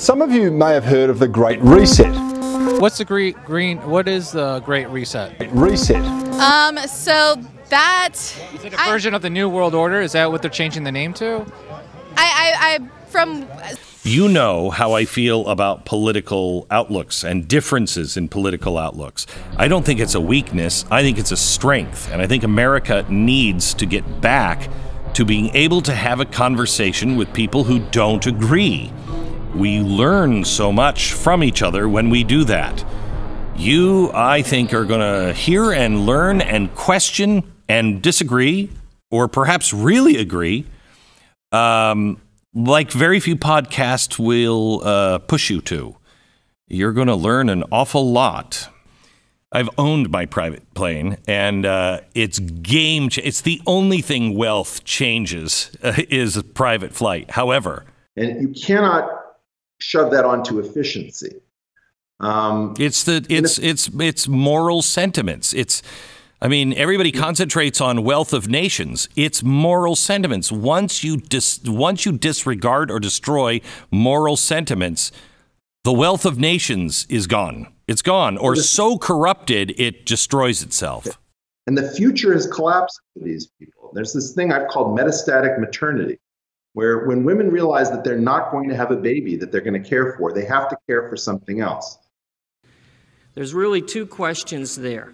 Some of you may have heard of the Great Reset. What's the green, green what is the Great Reset? Reset. Um, so that Is it a version of the New World Order? Is that what they're changing the name to? I, I, I from You know how I feel about political outlooks and differences in political outlooks. I don't think it's a weakness. I think it's a strength. And I think America needs to get back to being able to have a conversation with people who don't agree. We learn so much from each other when we do that. You, I think, are going to hear and learn and question and disagree, or perhaps really agree, um, like very few podcasts will uh, push you to. You're going to learn an awful lot. I've owned my private plane, and uh, it's game. It's the only thing wealth changes uh, is private flight. However, and you cannot shove that onto efficiency. Um, it's the it's it's it's moral sentiments. It's I mean, everybody concentrates on wealth of nations. It's moral sentiments. Once you dis, once you disregard or destroy moral sentiments, the wealth of nations is gone. It's gone, or so corrupted it destroys itself. And the future has collapsed for these people. There's this thing I've called metastatic maternity, where when women realize that they're not going to have a baby that they're going to care for, they have to care for something else. There's really two questions there.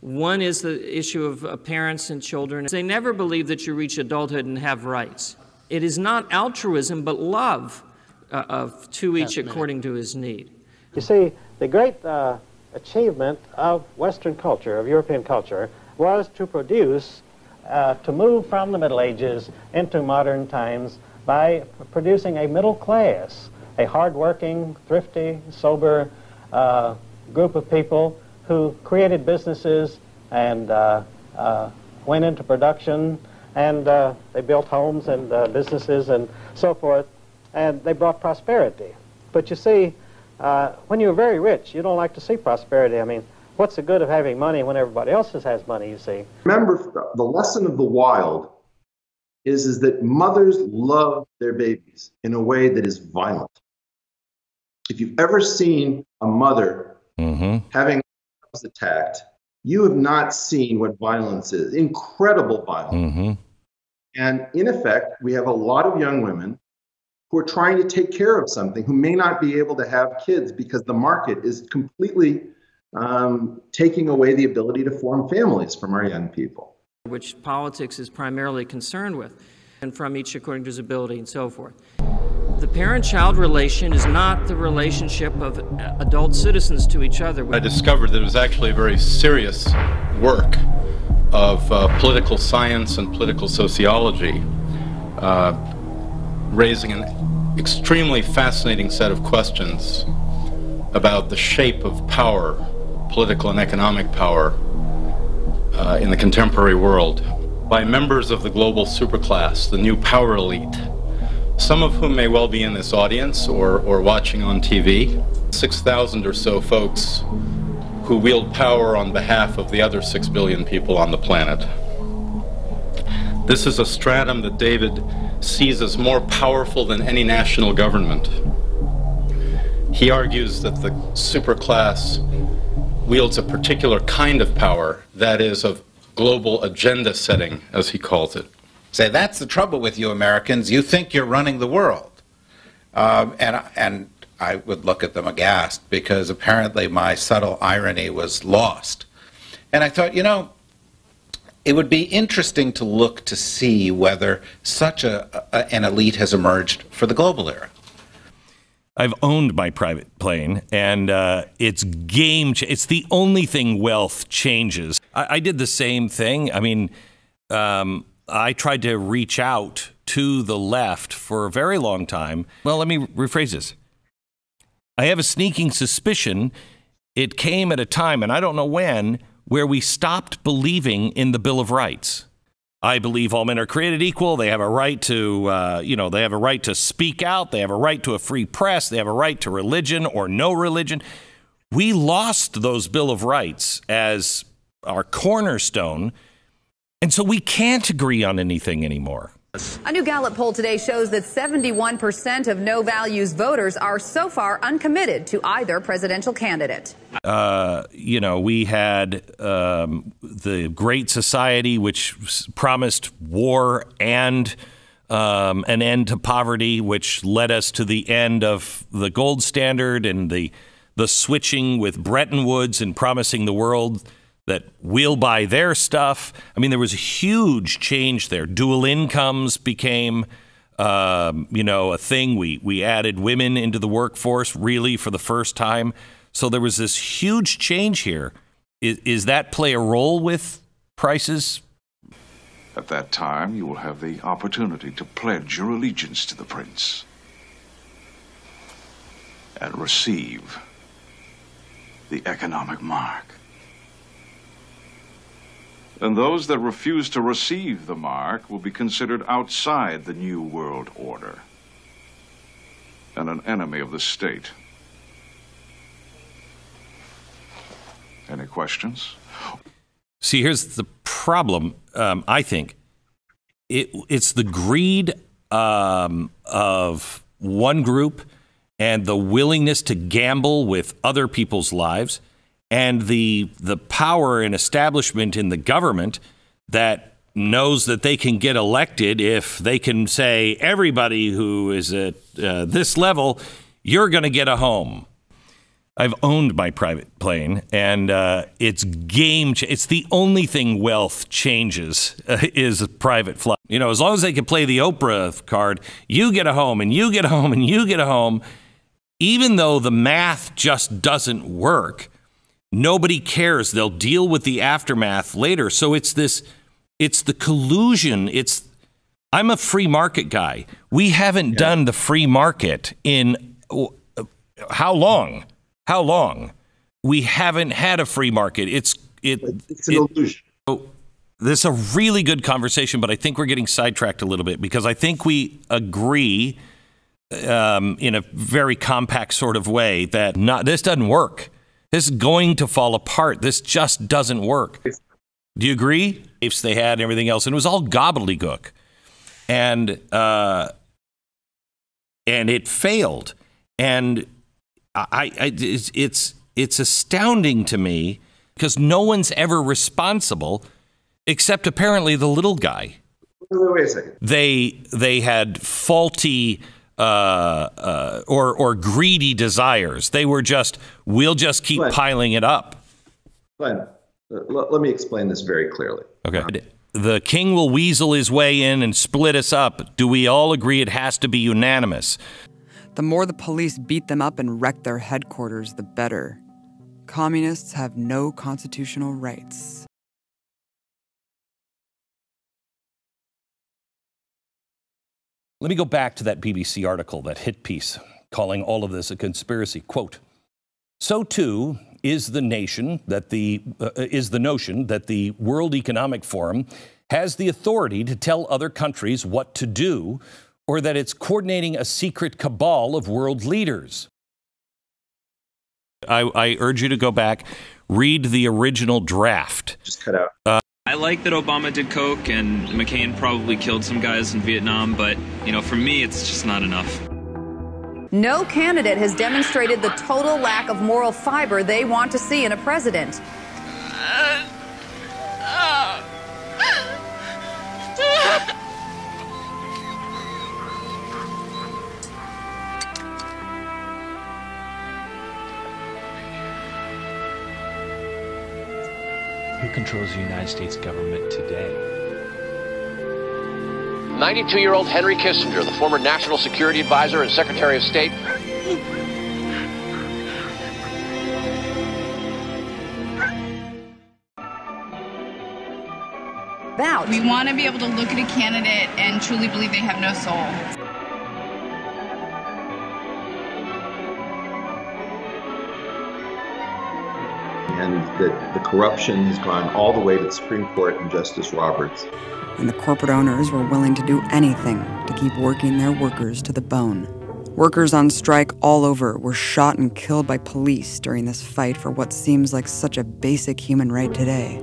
One is the issue of uh, parents and children. They never believe that you reach adulthood and have rights. It is not altruism, but love uh, of to each according to his need. You see, the great uh, achievement of Western culture, of European culture, was to produce, uh, to move from the Middle Ages into modern times by producing a middle class, a hardworking, thrifty, sober uh, group of people who created businesses and uh, uh, went into production and uh, they built homes and businesses and so forth and they brought prosperity. But you see, when you're very rich, you don't like to see prosperity. I mean, what's the good of having money when everybody else has money, you see? Remember, the lesson of the wild is, is that mothers love their babies in a way that is violent. If you've ever seen a mother Mm-hmm. having attacked, you have not seen what violence is. Incredible violence. Mm-hmm. And in effect, we have a lot of young women who are trying to take care of something who may not be able to have kids because the market is completely um, taking away the ability to form families from our young people. which politics is primarily concerned with, and from each according to his ability and so forth. The parent child relation is not the relationship of uh, adult citizens to each other. I discovered that it was actually a very serious work of uh, political science and political sociology, uh, raising an extremely fascinating set of questions about the shape of power, political and economic power, uh, in the contemporary world by members of the global superclass, the new power elite, some of whom may well be in this audience or, or watching on TV. 6,000 or so folks who wield power on behalf of the other 6 billion people on the planet. This is a stratum that David sees as more powerful than any national government. He argues that the superclass wields a particular kind of power, that is, of global agenda setting, as he calls it. Say, that's the trouble with you Americans. You think you're running the world. Um, and, and I would look at them aghast because apparently my subtle irony was lost. And I thought, you know, it would be interesting to look to see whether such a, a, an elite has emerged for the global era. I've owned my private plane, and uh, it's game. Ch- it's the only thing wealth changes. I, I did the same thing. I mean, um, I tried to reach out to the left for a very long time. Well, let me rephrase this. I have a sneaking suspicion it came at a time, and I don't know when, where we stopped believing in the Bill of Rights. I believe all men are created equal. They have a right to, uh, you know, they have a right to speak out. They have a right to a free press. They have a right to religion or no religion. We lost those Bill of Rights as our cornerstone. And so we can't agree on anything anymore. A new Gallup poll today shows that 71% of no values voters are so far uncommitted to either presidential candidate. Uh, you know, we had um, the Great Society, which promised war and um, an end to poverty, which led us to the end of the gold standard and the the switching with Bretton Woods and promising the world that we'll buy their stuff. I mean, there was a huge change there. Dual incomes became, um, you know, a thing. We we added women into the workforce really for the first time. So there was this huge change here. Is, is that play a role with prices? At that time, you will have the opportunity to pledge your allegiance to the prince and receive the economic mark. And those that refuse to receive the mark will be considered outside the New World Order and an enemy of the state. Any questions? See, here's the problem. Um, I think it, it's the greed um, of one group and the willingness to gamble with other people's lives, and the the power and establishment in the government that knows that they can get elected if they can say everybody who is at uh, this level, you're going to get a home. I've owned my private plane, and uh, it's game. It's the only thing wealth changes uh, is a private flight. You know, as long as they can play the Oprah card, you get a home, and you get a home, and you get a home. Even though the math just doesn't work, nobody cares. They'll deal with the aftermath later. So it's this. It's the collusion. It's. I'm a free market guy. We haven't done the free market in uh, how long? How long? We haven't had a free market. It's it. It's an illusion. So this is a really good conversation, but I think we're getting sidetracked a little bit because I think we agree um, in a very compact sort of way that not this doesn't work. This is going to fall apart. This just doesn't work. Do you agree? If they had and everything else, and it was all gobbledygook, and uh, and it failed. And I, I it's, it's it's astounding to me because no one's ever responsible except apparently the little guy. Wait, wait a second. They they had faulty uh, uh, or or greedy desires. They were just we'll just keep Right. piling it up. Glenn, uh, let, let me explain this very clearly. Okay. The king will weasel his way in and split us up. Do we all agree it has to be unanimous? The more the police beat them up and wreck their headquarters, the better. Communists have no constitutional rights. Let me go back to that BBC article, that hit piece, calling all of this a conspiracy. Quote: So too is the nation that the uh, is the notion that the World Economic Forum has the authority to tell other countries what to do, or that it's coordinating a secret cabal of world leaders. I, I urge you to go back, read the original draft. Just cut out. Uh, I like that Obama did coke and McCain probably killed some guys in Vietnam, but you know, for me, it's just not enough. No candidate has demonstrated the total lack of moral fiber they want to see in a president. Who controls the United States government today? 92 year old Henry Kissinger, the former National Security Advisor and Secretary of State. Vouch. We want to be able to look at a candidate and truly believe they have no soul. That the corruption has gone all the way to the Supreme Court and Justice Roberts. And the corporate owners were willing to do anything to keep working their workers to the bone. Workers on strike all over were shot and killed by police during this fight for what seems like such a basic human right today.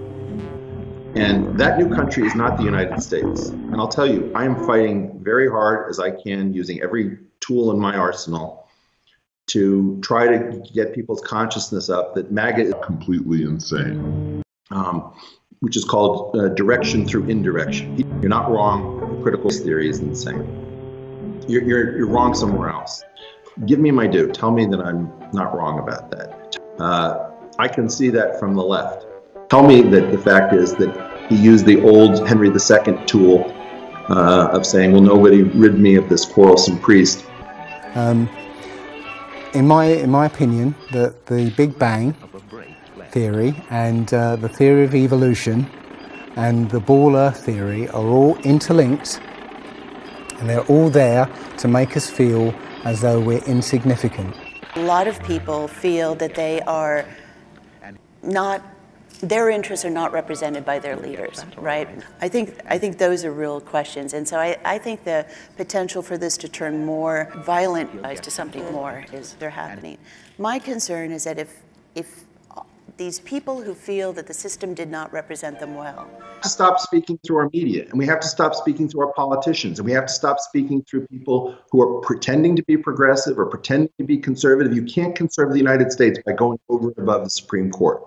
And that new country is not the United States. And I'll tell you, I am fighting very hard as I can using every tool in my arsenal to try to get people's consciousness up that MAGA is completely insane, um, which is called uh, direction through indirection. You're not wrong. Critical theory is insane. You're, you're, you're wrong somewhere else. Give me my due. Tell me that I'm not wrong about that. Uh, I can see that from the left. Tell me that the fact is that he used the old Henry II tool uh, of saying, well, nobody rid me of this quarrelsome priest?" Um, in my in my opinion, the the Big Bang theory and uh, the theory of evolution and the ball earth theory are all interlinked, and they're all there to make us feel as though we're insignificant. A lot of people feel that they are not their interests are not represented by their leaders, right? I think I think those are real questions, and so I, I think the potential for this to turn more violent to something more is they're happening. My concern is that if if these people who feel that the system did not represent them well. To stop speaking through our media, and we have to stop speaking through our politicians, and we have to stop speaking through people who are pretending to be progressive or pretending to be conservative. You can't conserve the United States by going over and above the Supreme Court.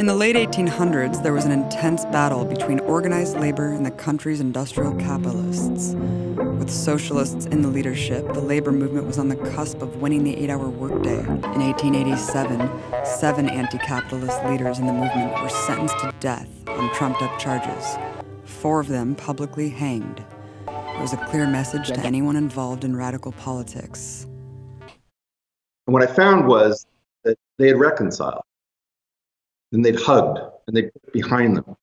In the late 1800s, there was an intense battle between organized labor and the country's industrial capitalists. With socialists in the leadership, the labor movement was on the cusp of winning the eight hour workday. In 1887, seven anti capitalist leaders in the movement were sentenced to death on trumped up charges, four of them publicly hanged. It was a clear message to anyone involved in radical politics. And what I found was that they had reconciled then they'd hugged and they'd put behind them.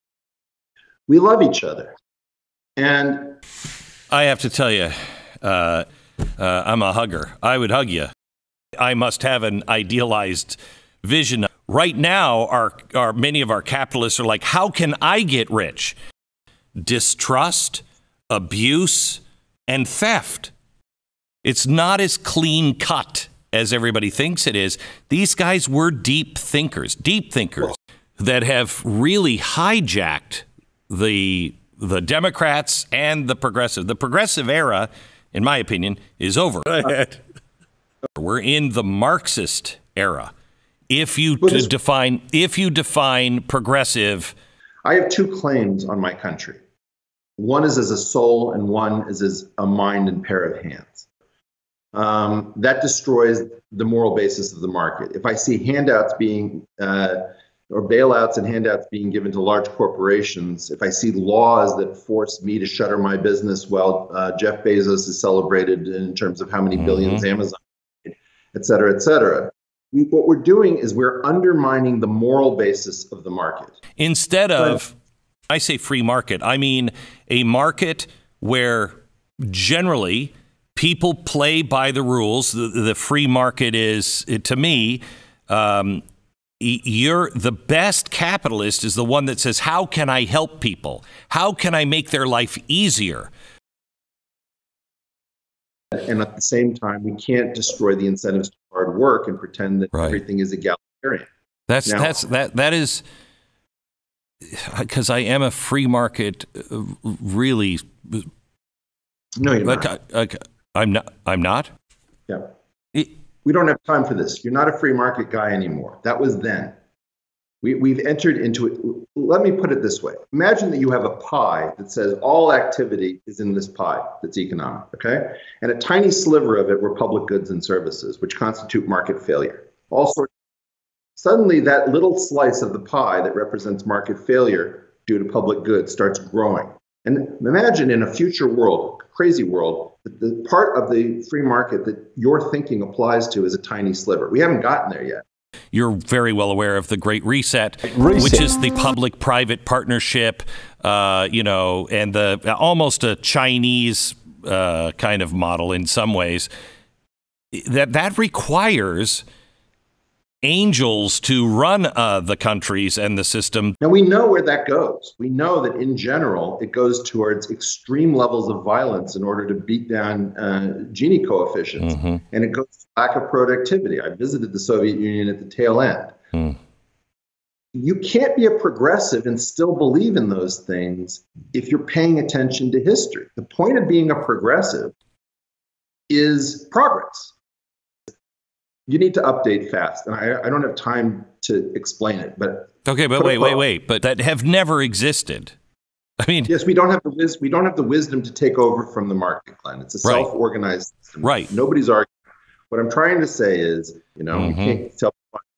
We love each other. And I have to tell you, uh, uh, I'm a hugger. I would hug you. I must have an idealized vision. Right now, our, our many of our capitalists are like, how can I get rich? Distrust, abuse, and theft. It's not as clean cut as everybody thinks it is. These guys were deep thinkers, deep thinkers that have really hijacked the the Democrats and the progressive. The progressive era, in my opinion, is over. We're in the Marxist era. If you define if you define progressive, I have two claims on my country. One is as a soul, and one is as a mind and pair of hands um, that destroys the moral basis of the market. If I see handouts being uh, or bailouts and handouts being given to large corporations, if I see laws that force me to shutter my business while uh, Jeff Bezos is celebrated in terms of how many mm-hmm. billions Amazon, et cetera, et cetera. We, what we're doing is we're undermining the moral basis of the market. Instead of, I say free market, I mean a market where generally people play by the rules. The, the free market is, to me, um, you're the best capitalist is the one that says, How can I help people? How can I make their life easier? And at the same time, we can't destroy the incentives to hard work and pretend that right. everything is egalitarian. That's now, that's that that is because I am a free market, uh, really. No, you're like, not. I, I'm not. I'm not. Yeah. It, we don't have time for this. You're not a free market guy anymore. That was then. We, we've entered into it. Let me put it this way. Imagine that you have a pie that says all activity is in this pie that's economic, okay? And a tiny sliver of it were public goods and services, which constitute market failure. All sorts. Suddenly, that little slice of the pie that represents market failure due to public goods starts growing. And imagine in a future world, crazy world, the part of the free market that your thinking applies to is a tiny sliver. We haven't gotten there yet. You're very well aware of the Great Reset, Reset. which is the public-private partnership, uh, you know, and the almost a Chinese uh, kind of model in some ways. That that requires angels to run uh, the countries and the system. Now we know where that goes. We know that in general, it goes towards extreme levels of violence in order to beat down uh, Gini coefficients, mm-hmm. and it goes to lack of productivity. I visited the Soviet Union at the tail end. Mm. you can't be a progressive and still believe in those things if you're paying attention to history. The point of being a progressive is progress. You need to update fast. And I, I don't have time to explain it, but Okay, but wait, wait, wait. But that have never existed. I mean, yes, we don't have the wis- we don't have the wisdom to take over from the market, Glenn. It's a Right. self-organized system. Right. Nobody's arguing. What I'm trying to say is, you know, Mhm. you can't tell.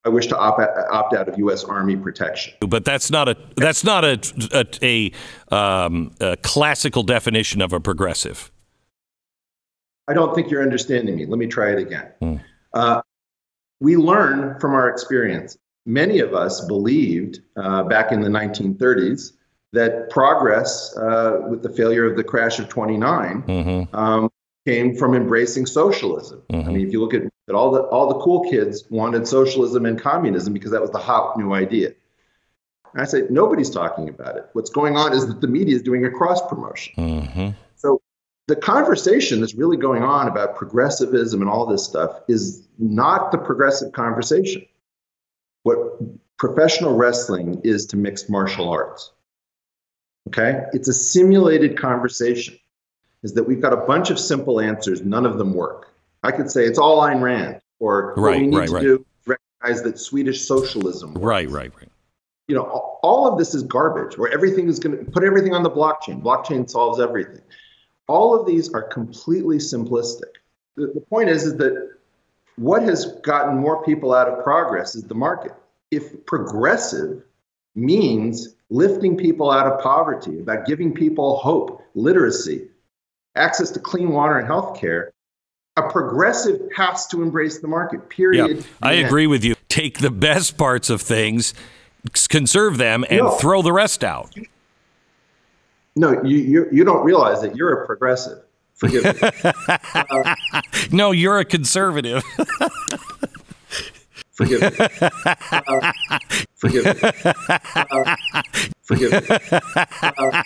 I wish to opt, opt out of U.S. Army protection. but that's not a that's not a a, a, um, a classical definition of a progressive. I don't think you're understanding me. Let me try it again. Uh, we learn from our experience. Many of us believed uh, back in the 1930s that progress, uh, with the failure of the crash of 29, um, came from embracing socialism. I mean, if you look at, at all the all the cool kids wanted socialism and communism because that was the hot new idea. And I say nobody's talking about it. What's going on is that the media is doing a cross promotion. So the conversation that's really going on about progressivism and all this stuff is not the progressive conversation. What professional wrestling is to mixed martial arts. Okay? It's a simulated conversation. Is that we've got a bunch of simple answers, none of them work. I could say it's all Ayn Rand, or what we need right, to right. do is recognize that Swedish socialism Right, right, right. you know, all of this is garbage where everything is going to put everything on the blockchain. Blockchain solves everything. All of these are completely simplistic. The, the point is, is that what has gotten more people out of progress is the market. If progressive means lifting people out of poverty, about giving people hope, literacy, access to clean water and health care, a progressive has to embrace the market, period. Yeah, I agree with you. Take the best parts of things, conserve them, and No. throw the rest out. No, you, you, you don't realize that you're a progressive. Forgive me. Uh, no, you're a conservative. Forgive me. Uh, forgive me. Uh, forgive me. Uh,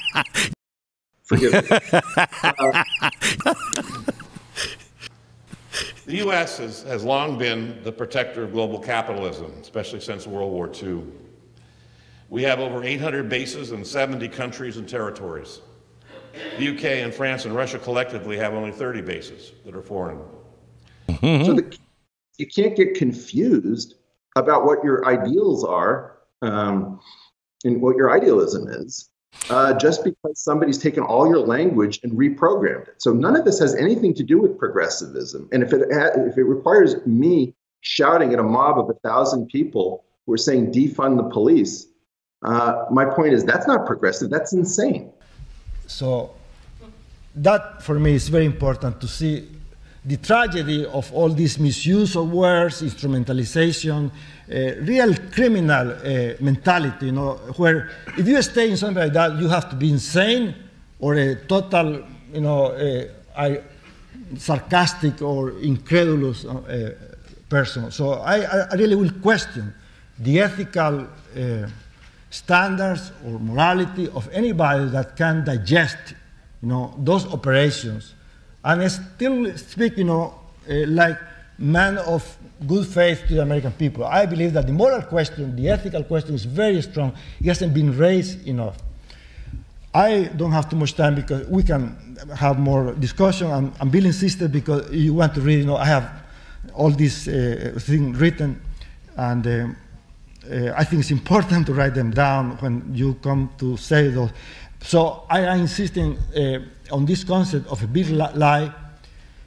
forgive me. The U.S. has, has long been the protector of global capitalism, especially since World War II. We have over 800 bases in 70 countries and territories. The UK and France and Russia collectively have only 30 bases that are foreign. So the, you can't get confused about what your ideals are um, and what your idealism is uh, just because somebody's taken all your language and reprogrammed it. So none of this has anything to do with progressivism. And if it ha- if it requires me shouting at a mob of a thousand people who are saying defund the police, uh, my point is that's not progressive. That's insane. So that for me is very important to see the tragedy of all this misuse of words, instrumentalization, uh, real criminal uh, mentality, you know, where if you stay in something like that, you have to be insane or a total, you know, uh, sarcastic or incredulous uh, person. So I, I really will question the ethical uh, standards or morality of anybody that can digest, you know, those operations and still speak, you know, uh, like man of good faith to the American people. I believe that the moral question, the ethical question is very strong. It hasn't been raised enough. I don't have too much time because we can have more discussion. And, and Bill insisted because you want to read, you know, I have all these uh, things written, and um, uh, I think it's important to write them down when you come to say those. So I am insisting uh, on this concept of a big lie,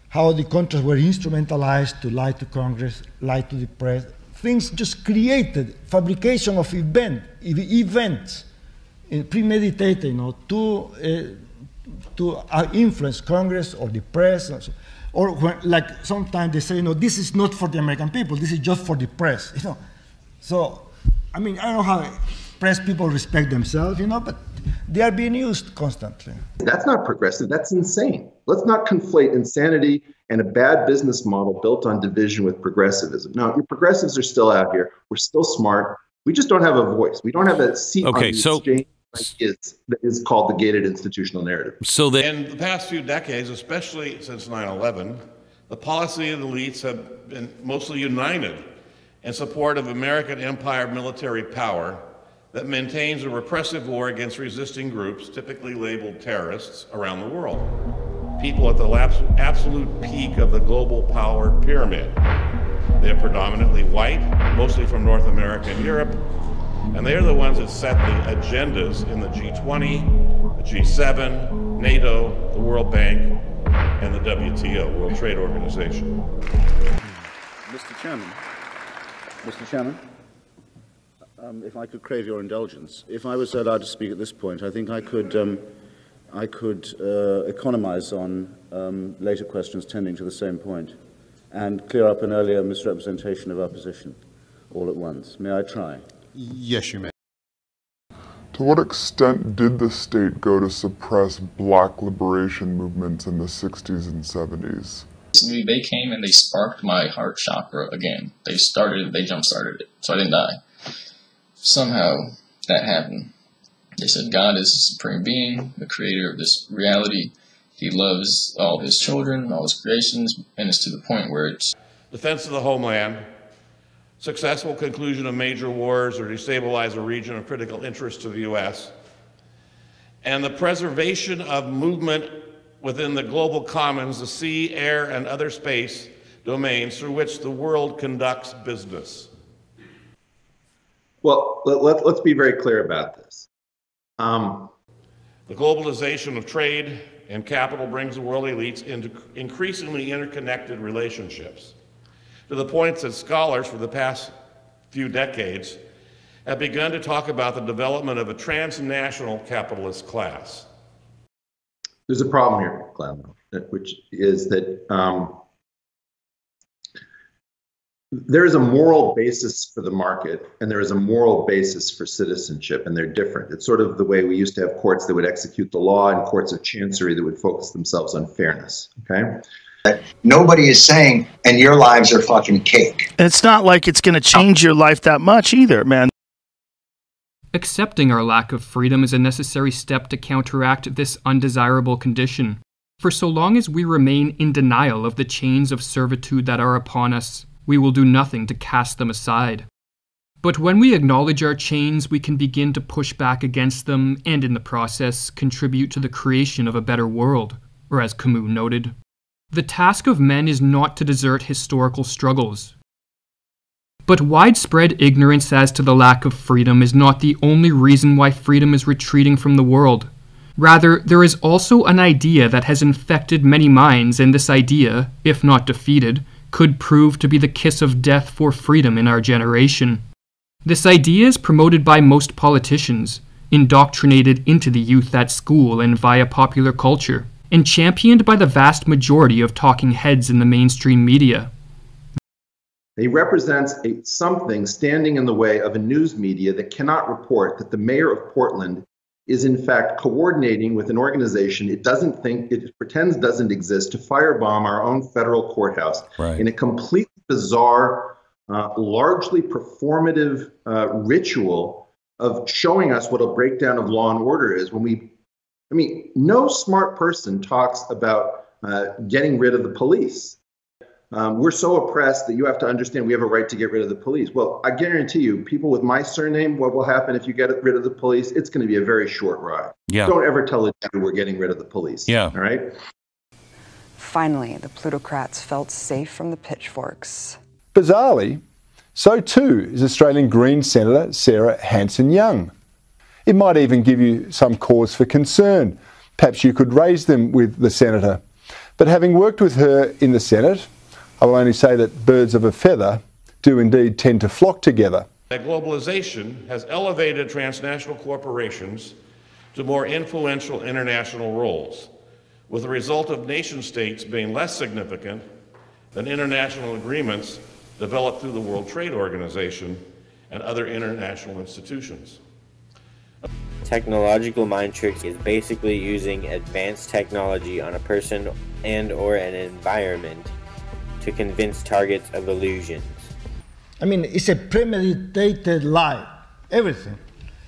how the contracts were instrumentalized to lie to Congress, lie to the press, things just created, fabrication of event, events, uh, premeditated, you know, to, uh, to uh, influence Congress or the press. and so- Or when, like sometimes they say, you know, this is not for the American people, this is just for the press, you know. So, I mean, I don't know how press people respect themselves, you know, but they are being used constantly. That's not progressive. That's insane. Let's not conflate insanity and a bad business model built on division with progressivism. Now, your progressives are still out here. We're still smart. We just don't have a voice. We don't have a seat Okay, on the so- exchange like is, that is called the gated institutional narrative. So that In the past few decades, especially since 9 11, the policy of the elites have been mostly united in support of American empire military power that maintains a repressive war against resisting groups, typically labeled terrorists, around the world. People at the absolute peak of the global power pyramid. They're predominantly white, mostly from North America and Europe, and they're the ones that set the agendas in the G20, the G7, NATO, the World Bank, and the WTO, World Trade Organization. Mr. Chairman, Mr. Chairman, um, if I could crave your indulgence, if I was allowed to speak at this point, I think I could, um, I could uh, economize on um, later questions tending to the same point and clear up an earlier misrepresentation of our position all at once. May I try? Yes, you may. To what extent did the state go to suppress black liberation movements in the 60s and 70s? Basically, they came and they sparked my heart chakra again. They started, they jump started it, so I didn't die. Somehow that happened. They said God is the supreme being, the creator of this reality. He loves all his children, all his creations, and it's to the point where it's defense of the homeland, successful conclusion of major wars or destabilize a region of critical interest to the U.S., and the preservation of movement within the global commons, the sea, air, and other space domains through which the world conducts business. Well, let, us let, be very clear about this. Um, the globalization of trade and capital brings the world elites into increasingly interconnected relationships to the point that scholars for the past few decades have begun to talk about the development of a transnational capitalist class. There's a problem here, Glenn, which is that um, there is a moral basis for the market and there is a moral basis for citizenship and they're different. It's sort of the way we used to have courts that would execute the law and courts of chancery that would focus themselves on fairness okay? Nobody is saying and your lives are fucking cake. And it's not like it's going to change your life that much either man accepting our lack of freedom is a necessary step to counteract this undesirable condition for so long as we remain in denial of the chains of servitude that are upon us we will do nothing to cast them aside. But when we acknowledge our chains, we can begin to push back against them and, in the process, contribute to the creation of a better world, or as Camus noted, the task of men is not to desert historical struggles. But widespread ignorance as to the lack of freedom is not the only reason why freedom is retreating from the world. Rather, there is also an idea that has infected many minds, and this idea, if not defeated, could prove to be the kiss of death for freedom in our generation. This idea is promoted by most politicians, indoctrinated into the youth at school and via popular culture, and championed by the vast majority of talking heads in the mainstream media. He represents a, something standing in the way of a news media that cannot report that the mayor of Portland is in fact coordinating with an organization it doesn't think it pretends doesn't exist to firebomb our own federal courthouse right. in a completely bizarre, uh, largely performative uh, ritual of showing us what a breakdown of law and order is when we I mean, no smart person talks about uh, getting rid of the police. Um, we're so oppressed that you have to understand we have a right to get rid of the police. Well, I guarantee you, people with my surname, what will happen if you get rid of the police? It's going to be a very short ride. Yeah. Don't ever tell a Jew we're getting rid of the police. Yeah. All right. Finally, the plutocrats felt safe from the pitchforks. Bizarrely, so too is Australian Greens Senator Sarah Hanson-Young. It might even give you some cause for concern. Perhaps you could raise them with the senator. But having worked with her in the Senate, I will only say that birds of a feather do indeed tend to flock together. That globalization has elevated transnational corporations to more influential international roles, with the result of nation states being less significant than international agreements developed through the World Trade Organization and other international institutions. Technological mind trick is basically using advanced technology on a person and or an environment to convince targets of illusions. I mean, it's a premeditated lie, everything.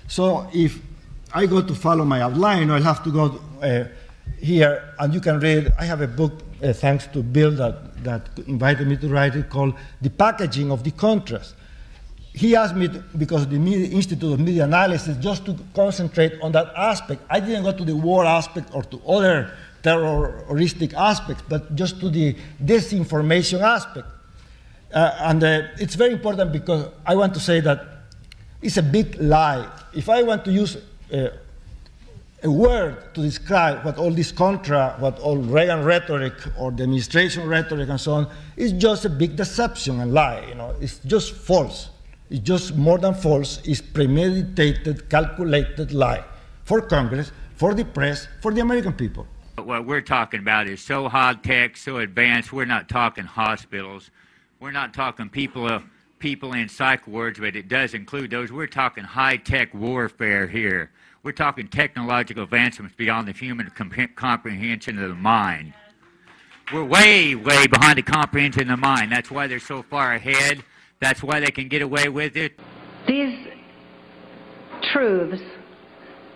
So if I go to follow my outline, I'll have to go uh, here, and you can read. I have a book, uh, thanks to Bill, that, that invited me to write it, called The Packaging of the Contras. he asked me, to, because the Institute of Media Analysis, just to concentrate on that aspect. I didn't go to the war aspect or to other terroristic aspects, but just to the disinformation aspect. Uh, and uh, it's very important because I want to say that it's a big lie. If I want to use uh, a word to describe what all this contra, what all Reagan rhetoric or the administration rhetoric and so on, is just a big deception and lie. You know, it's just false. It's just more than false. It's premeditated, calculated lie for Congress, for the press, for the American people. What we're talking about is so high tech, so advanced. We're not talking hospitals. We're not talking people, uh, people in psych wards, but it does include those. We're talking high tech warfare here. We're talking technological advancements beyond the human comp- comprehension of the mind. We're way, way behind the comprehension of the mind. That's why they're so far ahead. That's why they can get away with it. These truths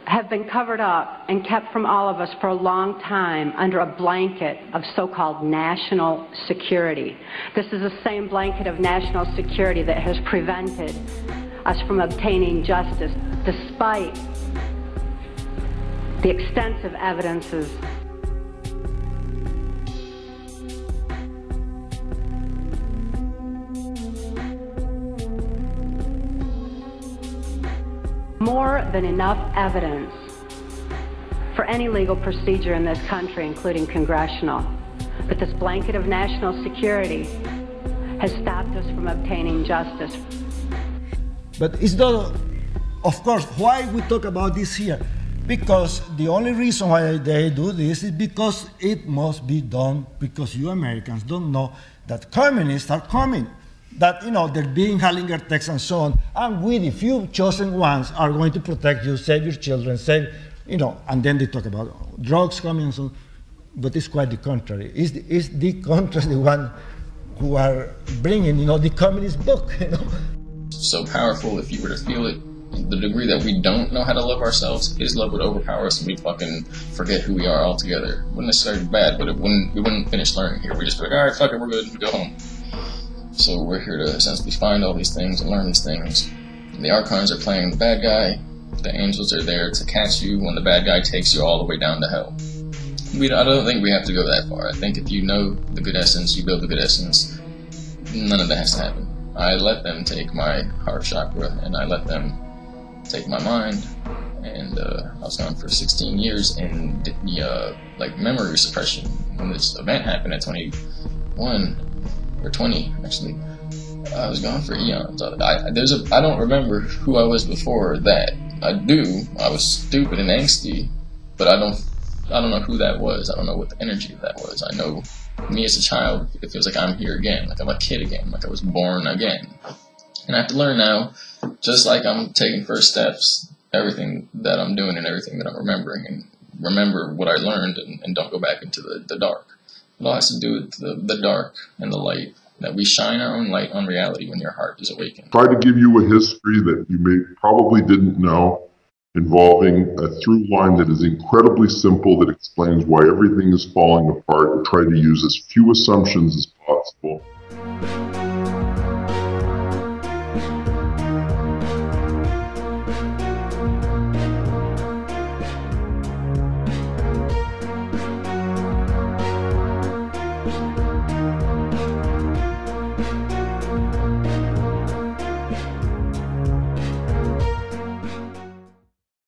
have been covered up and kept from all of us for a long time under a blanket of so-called national security. This is the same blanket of national security that has prevented us from obtaining justice despite the extensive evidences more than enough evidence for any legal procedure in this country, including congressional. But this blanket of national security has stopped us from obtaining justice. But it's not, of course, why we talk about this here? Because the only reason why they do this is because it must be done because you Americans don't know that communists are coming. That, you know, they're being Hallinger texts and so on. And we, the few chosen ones, are going to protect you, save your children, save, you know, and then they talk about drugs coming and so on. But it's quite the contrary. It's the, the contras, the one who are bringing, you know, the communist book, you know. So powerful if you were to feel it the degree that we don't know how to love ourselves, his love would overpower us and we fucking forget who we are altogether. Wouldn't necessarily be bad, but it wouldn't we wouldn't finish learning here. We just be like, alright, fuck it, we're good, we go home. So we're here to essentially find all these things and learn these things. The archons are playing the bad guy. The angels are there to catch you when the bad guy takes you all the way down to hell. We, I don't think we have to go that far. I think if you know the good essence, you build the good essence. None of that has to happen. I let them take my heart chakra, and I let them take my mind. And uh, I was gone for 16 years in the uh, like memory suppression when this event happened at 21 or 20 actually. I was gone for eons. I, there's a I don't remember who I was before that. I do. I was stupid and angsty, but I don't I don't know who that was. I don't know what the energy of that was. I know me as a child, it feels like I'm here again, like I'm a kid again, like I was born again. And I have to learn now, just like I'm taking first steps, everything that I'm doing and everything that I'm remembering, and remember what I learned and, and don't go back into the, the dark. It all has to do with the, the dark and the light, that we shine our own light on reality when your heart is awakened. Try to give you a history that you may probably didn't know involving a through line that is incredibly simple that explains why everything is falling apart try to use as few assumptions as possible